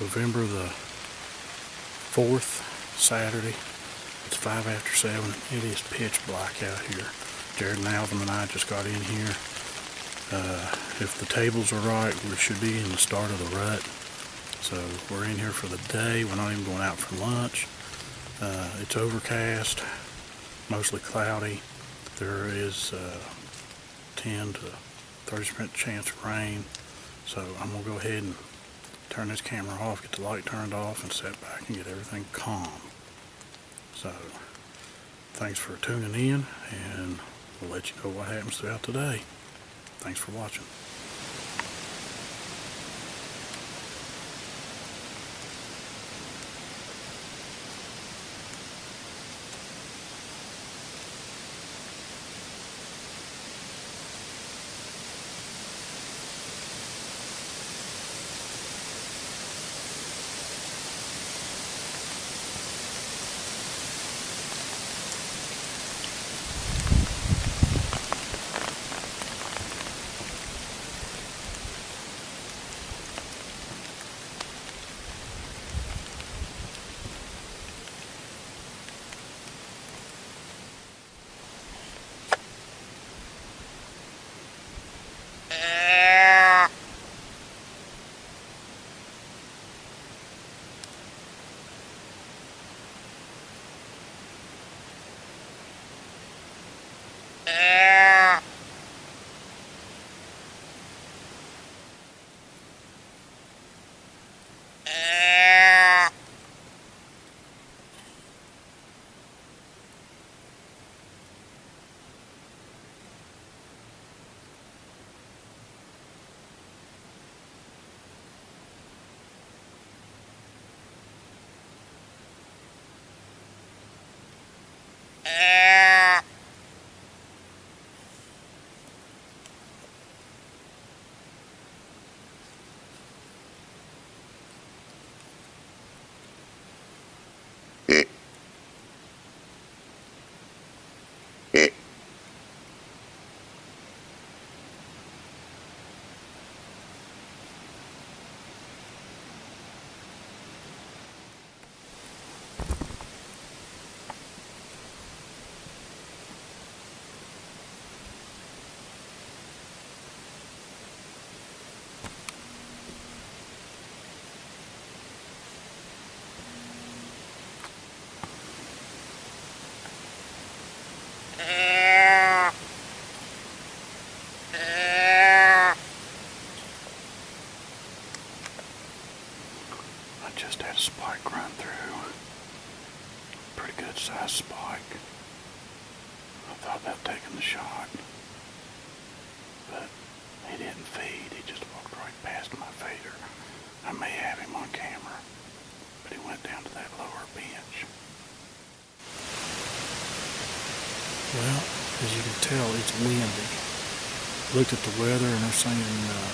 November the 4th, Saturday. It's 5 after 7. It is pitch black out here. Jerod and Alvin and I just got in here. Uh, if the tables are right, we should be in the start of the rut. So we're in here for the day. We're not even going out for lunch. Uh, it's overcast, mostly cloudy. There is uh, 10 to 30% chance of rain. So I'm gonna go ahead and turn this camera off, get the light turned off and sit back and get everything calm. So thanks for tuning in and we'll let you know what happens throughout the day. Thanks for watching. Well, as you can tell, it's windy. Looked at the weather and they're saying uh,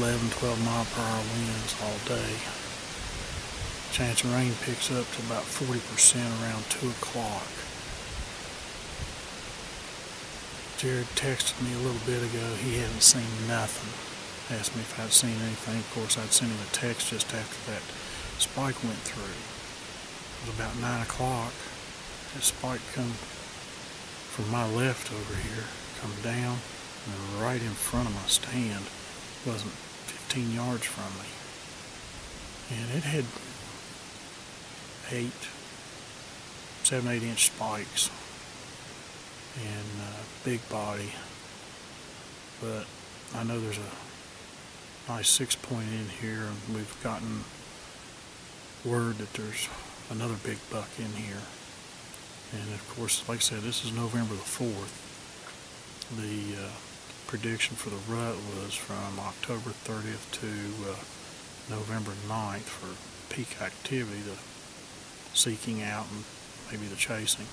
11, 12 mile per hour winds all day. Chance of rain picks up to about 40% around 2 o'clock. Jerod texted me a little bit ago. He hadn't seen nothing. Asked me if I'd seen anything. Of course, I'd sent him a text just after that spike went through. It was about 9 o'clock. That spike come from my left over here, come down, and right in front of my stand. It Wasn't 15 yards from me. And it had eight, seven, eight inch spikes and uh, big body. But I know there's a nice six point in here, and we've gotten word that there's another big buck in here. And of course, like I said, this is November the 4th. The uh, prediction for the rut was from October 30th to uh, November 9th for peak activity, the seeking out and maybe the chasing.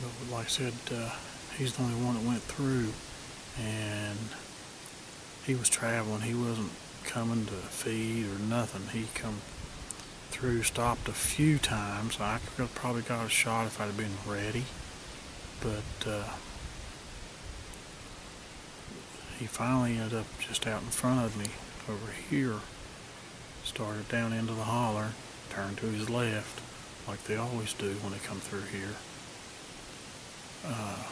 But like I said, uh, he's the only one that went through and he was traveling. He wasn't coming to feed or nothing. He come through, stopped a few times. I could have probably got a shot if I'd have been ready. but uh, he finally ended up just out in front of me over here. Started down into the holler, turned to his left, like they always do when they come through here. Uh,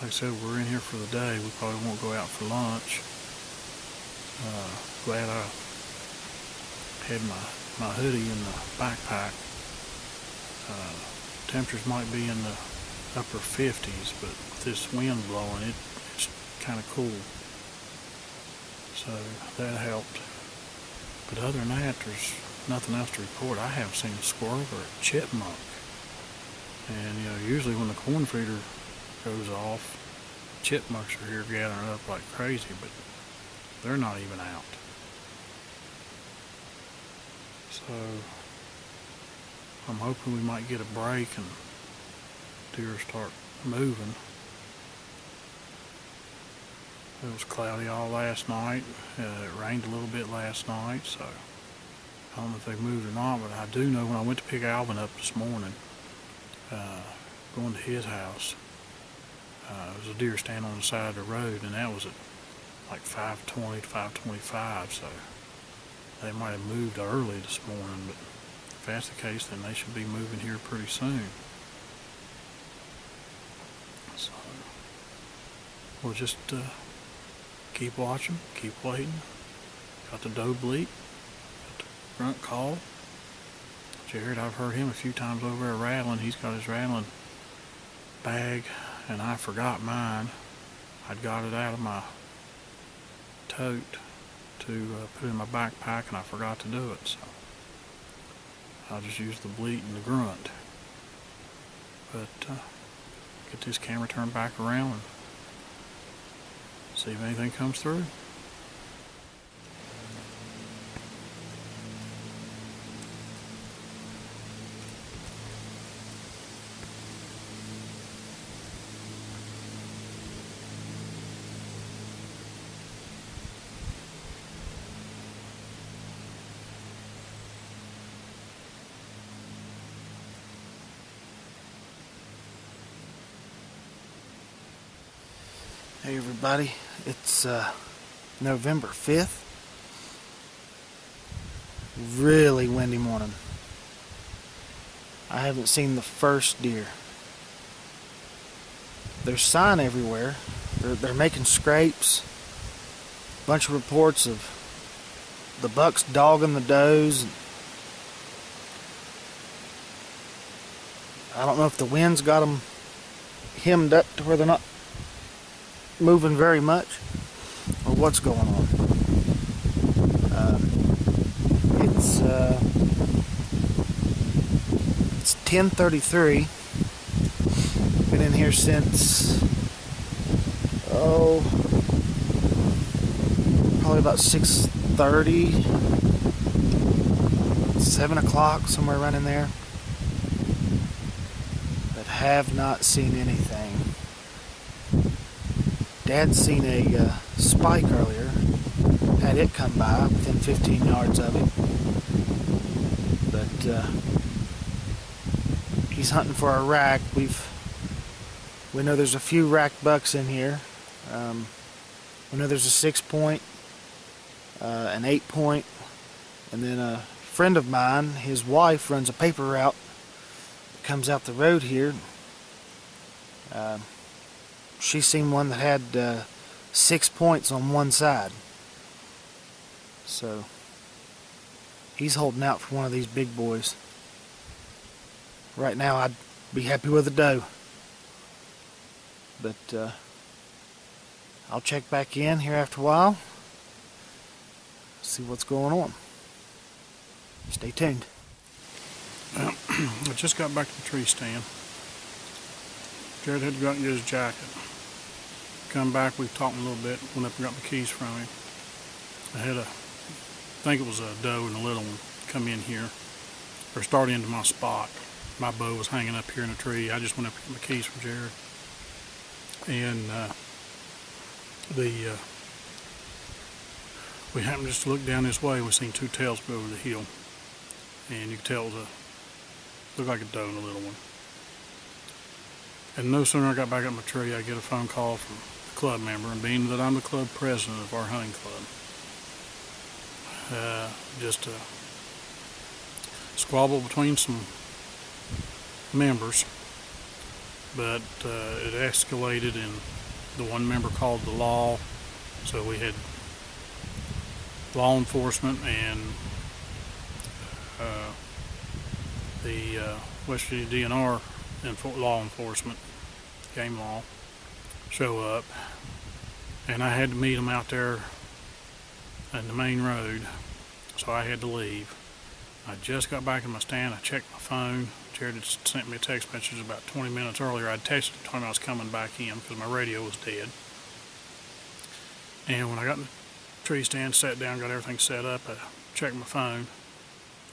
like I said, we're in here for the day. We probably won't go out for lunch. Uh, glad I had my, my hoodie in the backpack. Uh, temperatures might be in the upper 50s, but with this wind blowing, it, it's kind of cool. So that helped. But other than that, there's nothing else to report. I haven't seen a squirrel or a chipmunk. And, you know, usually when the corn feeder goes off, chipmunks are here gathering up like crazy, but they're not even out. So, I'm hoping we might get a break and deer start moving. It was cloudy all last night. Uh, it rained a little bit last night, so I don't know if they moved or not, but I do know when I went to pick Alvin up this morning, uh, going to his house, uh, there was a deer standing on the side of the road, and that was at like 520 to 525, so they might have moved early this morning, but if that's the case, then they should be moving here pretty soon. So, we'll just uh, keep watching, keep waiting. Got the doe bleat, got the grunt call. Jerod, I've heard him a few times over there rattling. He's got his rattling bag, and I forgot mine. I'd got it out of my tote to uh, put in my backpack, and I forgot to do it. So I'll just use the bleat and the grunt. But uh, get this camera turned back around and see if anything comes through. Everybody, it's uh, November 5th. Really windy morning. I haven't seen the first deer. There's sign everywhere. They're, they're making scrapes. A Bunch of reports of the bucks dogging the does. I don't know if the wind's got them hemmed up to where they're not moving very much or what's going on. Uh, it's uh, it's 10:33. Been in here since oh probably about 6:30, 7 o'clock somewhere around in there. But have not seen anything. Dad seen a uh, spike earlier, had it come by within 15 yards of him. But uh, he's hunting for a rack. We've we know there's a few rack bucks in here. Um, we know there's a six point, uh, an eight point, and then a friend of mine, his wife runs a paper route comes out the road here. Uh, she seen one that had uh, six points on one side. So he's holding out for one of these big boys. Right now, I'd be happy with a doe. But uh, I'll check back in here after a while. See what's going on. Stay tuned. I just got back to the tree stand. Jerod had to go out and get his jacket. Come back, we talked a little bit, went up and got the keys from him. I had a, I think it was a doe and a little one come in here, or start into my spot. My bow was hanging up here in a tree. I just went up and got the keys from Jerod. And uh, the, uh, we happened just to look down this way, we seen two tails go over the hill. And you could tell it was a, looked like a doe and a little one. And no sooner I got back up my tree, I get a phone call from club member, and being that I'm the club president of our hunting club, uh, just a squabble between some members, but uh, it escalated, and the one member called the law, so we had law enforcement and uh, the uh, West Virginia DNR and law enforcement, game law, show up, and I had to meet them out there on the main road, so I had to leave. I just got back in my stand. I checked my phone. Jerod had sent me a text message about 20 minutes earlier. I'd texted him I was coming back in because my radio was dead. And when I got in the tree stand, sat down, got everything set up, I checked my phone,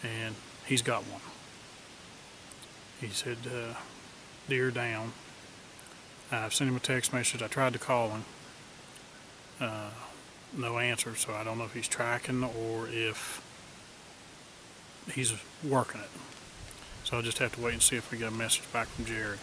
and he's got one. He said, uh, deer down. I've sent him a text message. I tried to call him. Uh, no answer, so I don't know if he's tracking or if he's working it. So I'll just have to wait and see if we get a message back from Jerod.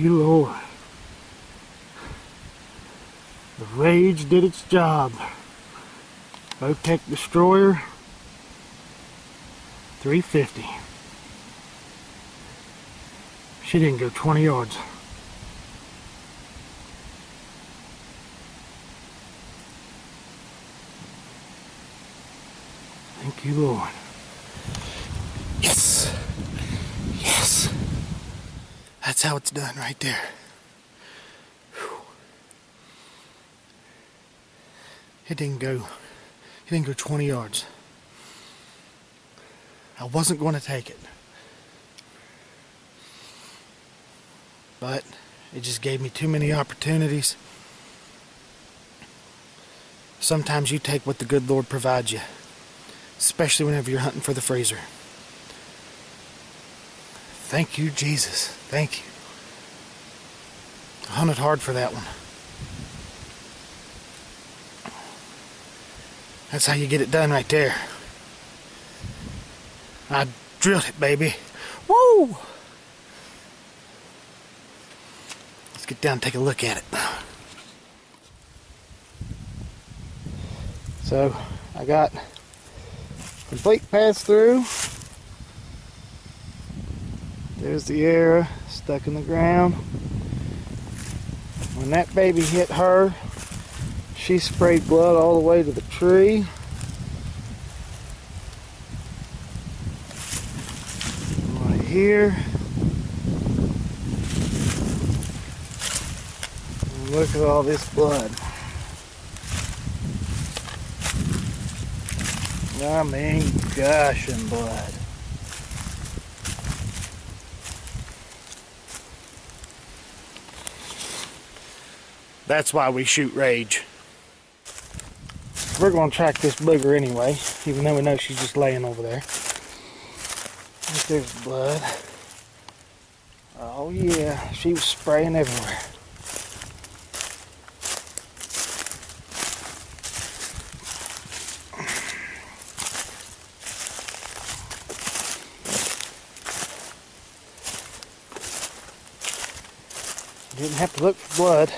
You, Lord. The rage did its job. Votech Destroyer 350. She didn't go 20 yards. Thank you, Lord. Yes. Yes. That's how it's done right there. It didn't go. It didn't go 20 yards. I wasn't going to take it. But it just gave me too many opportunities. Sometimes you take what the good Lord provides you, especially whenever you're hunting for the freezer. Thank you, Jesus. Thank you. I hunted hard for that one. That's how you get it done right there. I drilled it, baby. Woo! Let's get down and take a look at it. So, I got complete pass through. There's the arrow stuck in the ground. When that baby hit her, she sprayed blood all the way to the tree. Right here. Look at all this blood. I mean, gushing blood. That's why we shoot rage. We're going to track this booger anyway, even though we know she's just laying over there. Right there's blood. Oh yeah, she was spraying everywhere. Didn't have to look for blood.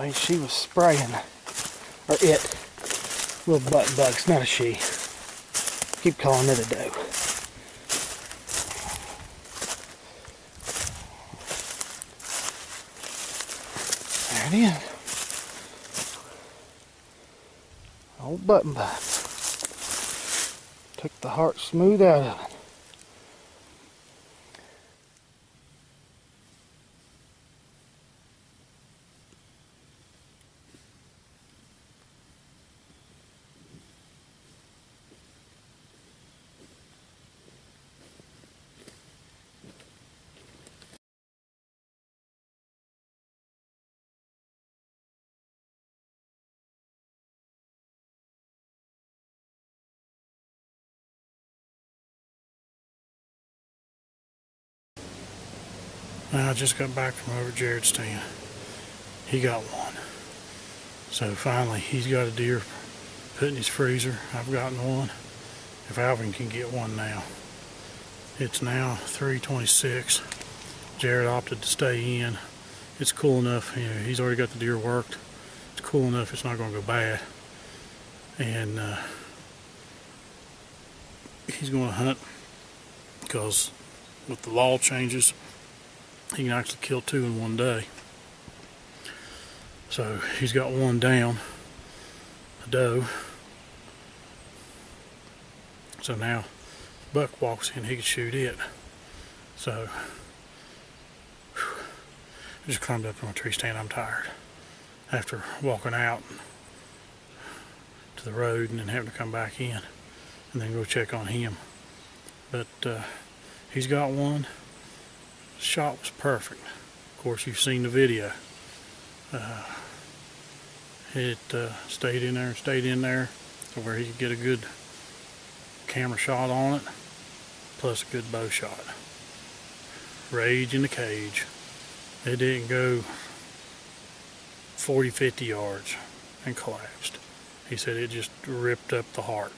Way she was spraying, or it, little button bugs, not a she. Keep calling it a doe. There it is. Old button bug. Took the heart smooth out of it. Now, I just got back from over Jerod's stand. He got one. So finally, he's got a deer put in his freezer. I've gotten one. If Alvin can get one now. It's now 326. Jerod opted to stay in. It's cool enough. You know, he's already got the deer worked. It's cool enough. It's not going to go bad. And uh, he's going to hunt because with the law changes, he can actually kill two in one day. So he's got one down, a doe. So now buck walks in, he can shoot it. So whew, I just climbed up on a tree stand. I'm tired after walking out to the road and then having to come back in and then go check on him. But uh, he's got one shot was perfect. Of course, you've seen the video. Uh, it uh, stayed in there and stayed in there to where he could get a good camera shot on it, plus a good bow shot. Rage in the cage. It didn't go 40, 50 yards and collapsed. He said it just ripped up the heart.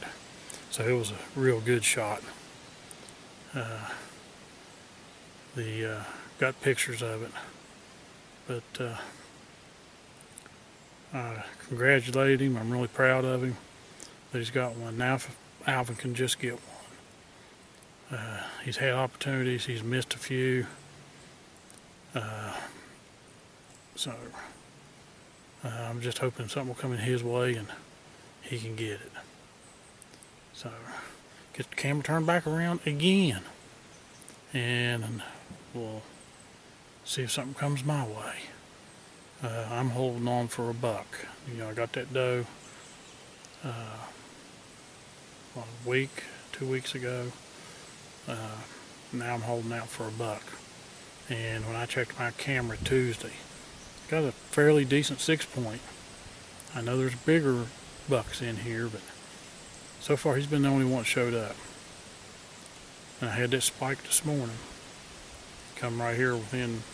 So it was a real good shot. Uh, the uh, got pictures of it, but uh, I congratulate him. I'm really proud of him that he's got one. Now, Alvin can just get one, uh, he's had opportunities. He's missed a few. Uh, so uh, I'm just hoping something will come in his way and he can get it. So get the camera turned back around again, and we'll see if something comes my way. Uh, I'm holding on for a buck. You know, I got that doe uh, a week, two weeks ago. Uh, now I'm holding out for a buck. And when I checked my camera Tuesday, got a fairly decent six point. I know there's bigger bucks in here, but so far he's been the only one that showed up. And I had that spike this morning. Come right here within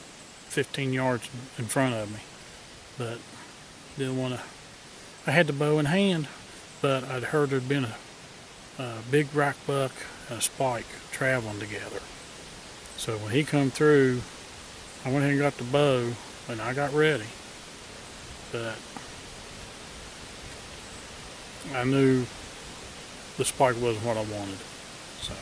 15 yards in front of me. But didn't want to. I had the bow in hand, but I'd heard there'd been a, a big rock buck and a spike traveling together. So when he come through, I went ahead and got the bow and I got ready. But I knew the spike wasn't what I wanted. So